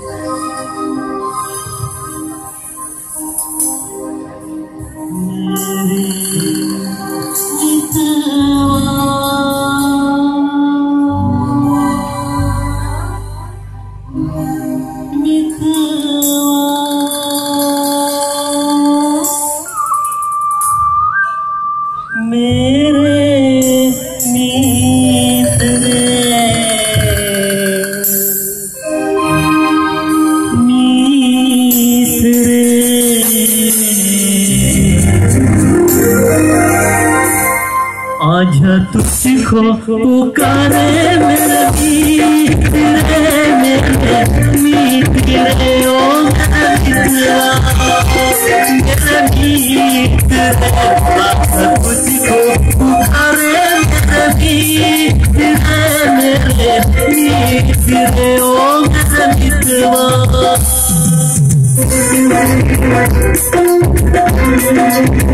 Yeah. you. आजा तुझको पुकारे मेरे रे, मेरे मीत रे, ओ मेरा मीत आजा तुझको पुकारे मेरे रे, मेरे मीत रे, ओ मेरा मितवा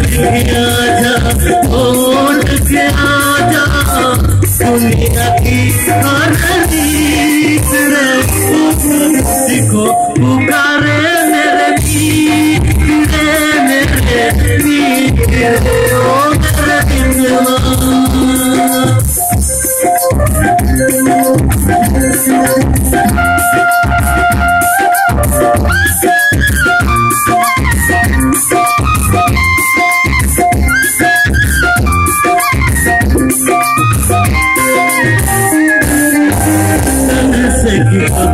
आजा छोड़ के आजा दुनिया की हर रीत रे देखो पुकारे मेरे मीत रे मेरे मीत रे ओ मेरे दिलवा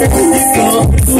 Come